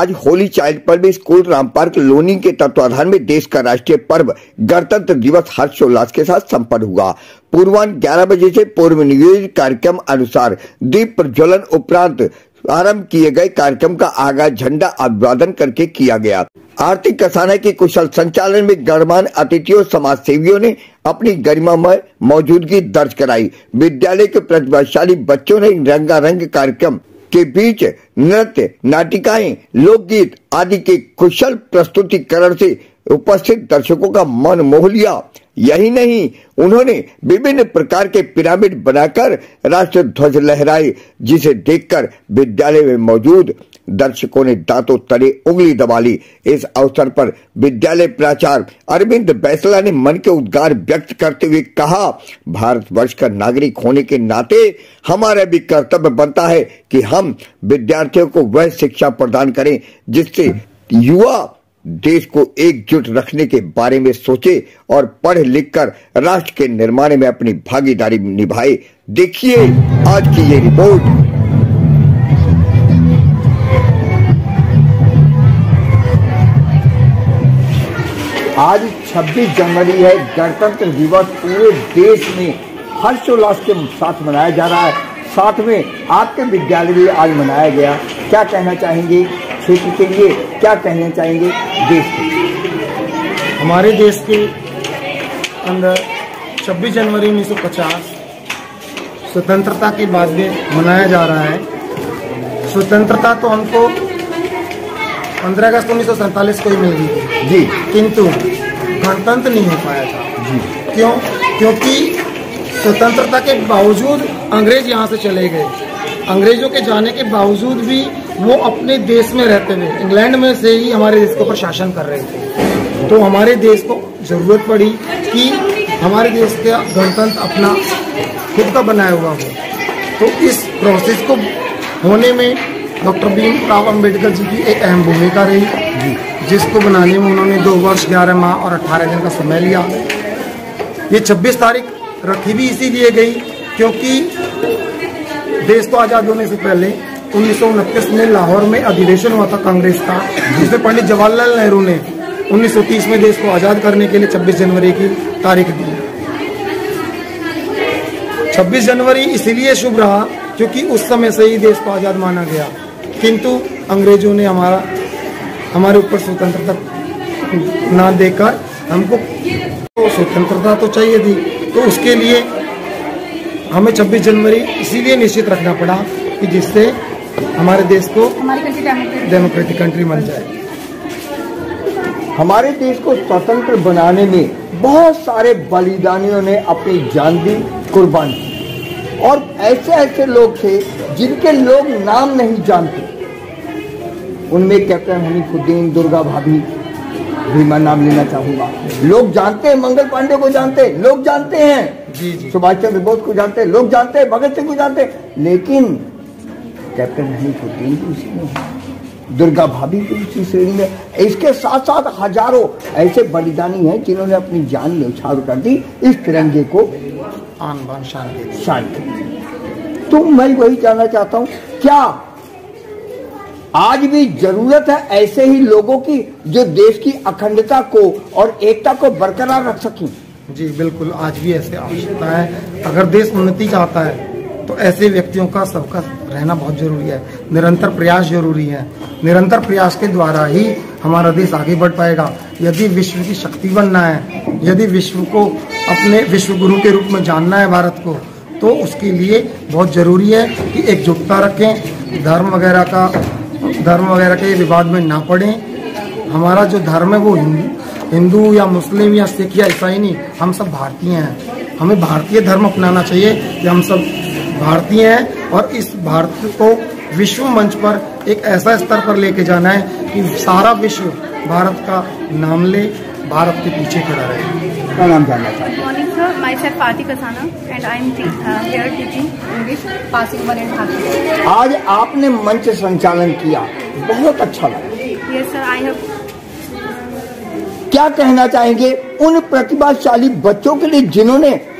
आज holy child पर्व school Ram park Loni के तत्वाधान में देश का राष्ट्रीय पर्व गणतंत्र दिवस हर्षोल्लास के साथ संपन्न हुआ। पूर्वान्ह 11 बजे से पूर्व नियोजित कार्यक्रम अनुसार दीप प्रज्वलन उपरांत आरंभ किए गए कार्यक्रम का आगाज़ झंडा अभिवादन करके किया गया। आर्थिक कसाना के कुशल संचालन में गणमान अतिथियों समाज सेवियों ने अपनी गरिमामय मौजूदगी दर्ज कराई। विद्यालय के प्रतिभाशाली बच्चों ने रंगारंग कार्यक्रम के बीच नृत्य, नाटिकाएँ, लोकगीत आदि के कुशल प्रस्तुतिकरण से उपस्थित दर्शकों का मन मोह लिया। यही नहीं, उन्होंने विभिन्न प्रकार के पिरामिड बनाकर राष्ट्र ध्वज लहराए, जिसे देखकर विद्यालय में मौजूद दर्शकों ने दांतों तले उंगली दबा ली। इस अवसर पर विद्यालय प्राचार्य अरविंद बैसला ने मन के उद्गार व्यक्त करते हुए कहा, भारतवर्ष का नागरिक होने के नाते हमारा भी कर्तव्य बनता है कि हम विद्यार्थियों को वह शिक्षा प्रदान करें, जिससे युवा देश को एकजुट रखने के बारे में सोचे और पढ़ लिख कर राष्ट्र के निर्माण में अपनी भागीदारी निभाए। देखिए आज की ये रिपोर्ट। आज 26 जनवरी है, गणतंत्र दिवस पूरे देश में हर्षोल्लास के साथ मनाया जा रहा है। साथ में आपके विद्यालय भी आज मनाया गया। क्या कहना चाहेंगे? क्षेत्र के लिए क्या कहना चाहेंगे? देश के हमारे देश के अंदर 26 जनवरी 1950 स्वतंत्रता के बाद में मनाया जा रहा है। स्वतंत्रता तो हमको 15 अगस्त उन्नीस सौ सैंतालीस को ही मिल गई थी। जी। किंतु गणतंत्र नहीं हो पाया था। जी। क्यों? क्योंकि स्वतंत्रता के बावजूद अंग्रेज़ यहाँ से चले गए। अंग्रेज़ों के जाने के बावजूद भी वो अपने देश में रहते हुए इंग्लैंड में से ही हमारे देश के ऊपर शासन कर रहे थे। तो हमारे देश को ज़रूरत पड़ी कि हमारे देश का गणतंत्र अपना खुद का बनाया हुआ हो। तो इस प्रोसेस को होने में डॉक्टर भीमराव अंबेडकर जी की एक अहम भूमिका रही जिसको बनाने में उन्होंने दो वर्ष ग्यारह माह और अठारह दिन का समय लिया। ये 26 तारीख रखी भी इसीलिए गई क्योंकि देश को आज़ाद होने से पहले उन्नीस सौ उनतीस में लाहौर में अधिवेशन हुआ था कांग्रेस का जिसमें पंडित जवाहरलाल नेहरू ने 1930 में देश को आज़ाद करने के लिए 26 जनवरी की तारीख दी। 26 जनवरी इसलिए शुभ रहा क्योंकि उस समय से ही देश को आज़ाद माना गया। किंतु अंग्रेज़ों ने हमारा हमारे ऊपर स्वतंत्रता ना देकर हमको तो स्वतंत्रता तो चाहिए थी। तो उसके लिए हमें 26 जनवरी इसीलिए निश्चित रखना पड़ा कि जिससे हमारे देश को डेमोक्रेटिक डेमोक्रेटिक कंट्री बन जाए। हमारे देश को स्वतंत्र बनाने में बहुत सारे बलिदानियों ने अपनी जान दी कुर्बान की। और ऐसे ऐसे लोग थे जिनके लोग नाम नहीं जानते। उनमें कैप्टन हनीफुद्दीन दुर्गा भाभी भी मैं नाम लेना चाहूँगा। लोग जानते हैं मंगल पांडे को जानते हैं लोग जानते हैं जी जी। सुभाष चंद्र बोस को जानते हैं लोग जानते हैं भगत सिंह को जानते हैं लेकिन कैप्टन हनीफुद्दीन भी उसी में है। दुर्गा भाभी भी उसी श्रेणी में। इसके साथ साथ हज़ारों ऐसे बलिदानी हैं जिन्होंने अपनी जान न्यौछावर कर दी इस तिरंगे को। आन बान शान के तो मैं वही जानना चाहता हूँ क्या आज भी ज़रूरत है ऐसे ही लोगों की जो देश की अखंडता को और एकता को बरकरार रख सकें? जी बिल्कुल आज भी ऐसे आवश्यकता है। अगर देश उन्नति चाहता है तो ऐसे व्यक्तियों का सबका रहना बहुत ज़रूरी है। निरंतर प्रयास ज़रूरी है। निरंतर प्रयास के द्वारा ही हमारा देश आगे बढ़ पाएगा। यदि विश्व की शक्ति बनना है, यदि विश्व को अपने विश्व गुरु के रूप में जानना है भारत को तो उसके लिए बहुत ज़रूरी है कि एकजुटता रखें, धर्म वगैरह का, धर्म वगैरह के विवाद में ना पड़ें। हमारा जो धर्म है वो हिंदू हिंदू या मुस्लिम या सिख या ईसाई नहीं, हम सब भारतीय हैं। हमें भारतीय धर्म अपनाना चाहिए कि हम सब भारतीय हैं और इस भारत को विश्व मंच पर एक ऐसा स्तर पर लेके जाना है कि सारा विश्व भारत का नाम ले भारत के पीछे खड़ा रहे का नाम जानना चाहता uh, here teaching English, passing one and a half years. हूँ आज आपने मंच संचालन किया बहुत अच्छा लगा Yes, sir. I have. क्या कहना चाहेंगे उन प्रतिभाशाली बच्चों के लिए जिन्होंने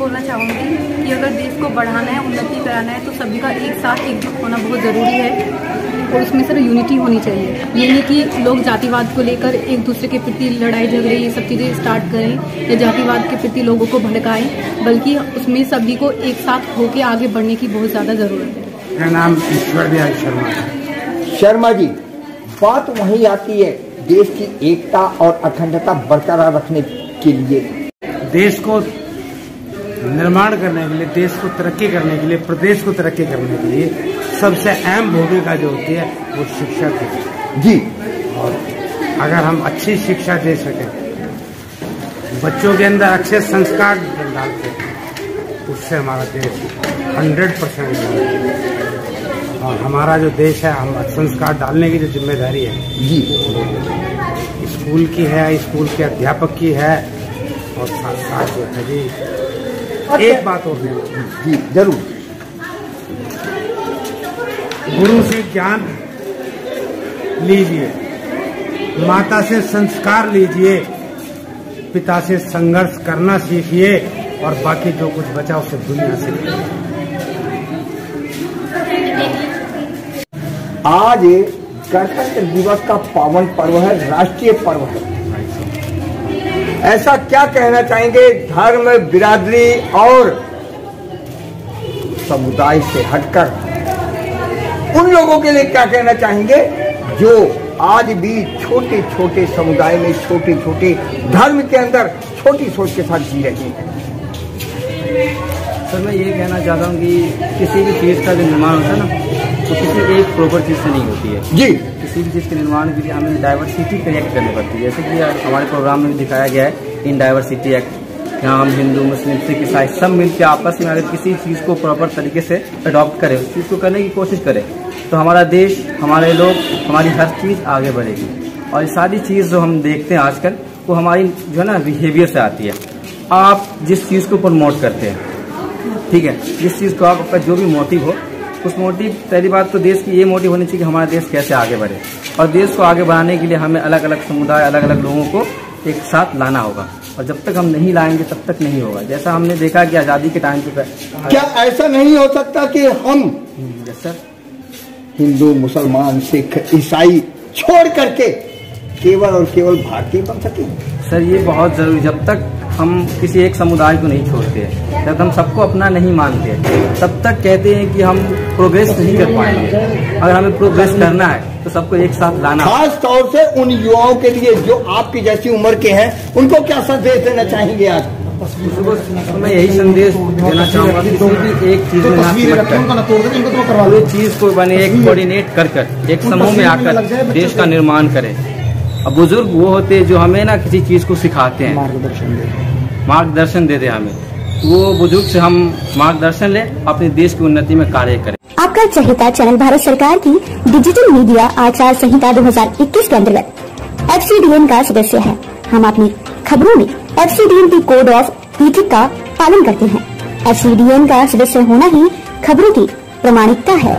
बोलना चाहूँगी कि अगर देश को बढ़ाना है उन्नति कराना है तो सभी का एक साथ एकजुट होना बहुत ज़रूरी है और उसमें सर यूनिटी होनी चाहिए। ये नहीं कि लोग जातिवाद को लेकर एक दूसरे के प्रति लड़ाई झगड़े ये सब चीज़ें स्टार्ट करें या जातिवाद के प्रति लोगों को भड़काएँ बल्कि उसमें सभी को एक साथ होकर आगे बढ़ने की बहुत ज़्यादा ज़रूरत है। मेरा नाम ईश्वर दयाल शर्मा शर्मा जी बात वही आती है देश की एकता और अखंडता बरकरार रखने के लिए। देश को निर्माण करने के लिए देश को तरक्की करने के लिए प्रदेश को तरक्की करने के लिए सबसे अहम भूमिका जो होती है वो शिक्षा की जी। और अगर हम अच्छी शिक्षा दे सकें बच्चों के अंदर अच्छे संस्कार डालते उससे हमारा देश हंड्रेड परसेंट और हमारा जो देश है हम संस्कार डालने की जो ज़िम्मेदारी है जी। स्कूल की है स्कूल के अध्यापक की है और साथ साथ जो है जी एक बात और जी ज़रूर। गुरु से ज्ञान लीजिए माता से संस्कार लीजिए पिता से संघर्ष करना सीखिए और बाकी जो कुछ बचा उसे दुनिया से आज गणतंत्र दिवस का पावन पर्व है राष्ट्रीय पर्व है। ऐसा क्या कहना चाहेंगे? धर्म, बिरादरी और समुदाय से हटकर। उन लोगों के लिए क्या कहना चाहेंगे? जो आज भी छोटे छोटे समुदाय में छोटे छोटे धर्म के अंदर छोटी सोच के साथ जी रहे हैं। सर, मैं ये कहना चाहता हूँ कि किसी भी चीज़ का जो निर्माण होता है ना तो किसी एक प्रॉपर चीज़ से नहीं होती है। जी। किसी भी चीज़ के निर्माण के लिए हमें डाइवर्सिटी क्रिएट करनी पड़ती है। जैसे कि हमारे प्रोग्राम में भी दिखाया गया है इन डाइवर्सिटी एक्ट यहाँ हम हिंदू मुस्लिम सिख ईसाई सब मिलकर आपस में अगर किसी चीज़ को प्रॉपर तरीके से अडॉप्ट करें उस चीज़ को करने की कोशिश करें तो हमारा देश हमारे लोग हमारी हर चीज़ आगे बढ़ेगी। और ये सारी चीज़ जो हम देखते हैं आजकल वो हमारी जो है ना बिहेवियर से आती है। आप जिस चीज़ को प्रमोट करते हैं ठीक है जिस चीज़ को आप आपका जो भी मोटिव हो उस मोटिव पहली बात तो देश की ये मोटिव होनी चाहिए कि हमारा देश कैसे आगे बढ़े। और देश को आगे बढ़ाने के लिए हमें अलग अलग समुदाय अलग अलग लोगों को एक साथ लाना होगा। और जब तक हम नहीं लाएँगे तब तक नहीं होगा। जैसा हमने देखा कि आज़ादी के टाइम पे क्या ऐसा नहीं हो सकता कि हम सर। हिंदू मुसलमान सिख ईसाई छोड़ करके केवल और केवल भारतीय बन सके? सर ये बहुत ज़रूरी। जब तक हम किसी एक समुदाय को नहीं छोड़ते। जब हम सबको अपना नहीं मानते तब तक कहते हैं कि हम प्रोग्रेस नहीं कर पाएँगे। अगर हमें प्रोग्रेस करना है तो सबको एक साथ लाना खास तौर से उन युवाओं के लिए जो आपकी जैसी उम्र के हैं उनको क्या संदेश देना चाहेंगे आज? तो मैं यही संदेश देना चाहूँगा कि किसी भी एक चीज़ में तो पूरी लो। चीज़ को बने एक कोऑर्डिनेट कर कर एक समूह में आकर देश का निर्माण करें। अब बुज़ुर्ग वो होते हैं जो हमें ना किसी चीज़ को सिखाते हैं। मार्गदर्शन दे मार्गदर्शन देते हैं हमें। वो बुज़ुर्ग से हम मार्गदर्शन ले अपने देश की उन्नति में कार्य करें। आपका चहिता चैनल भारत सरकार की डिजिटल मीडिया आचार संहिता 2021 के अंतर्गत एफ़ का सदस्य है। हम अपनी खबरों में एफ़ की कोड ऑफ़ इथिक का पालन करते हैं। एफ़ का सदस्य होना ही खबरों की प्रमाणिकता है।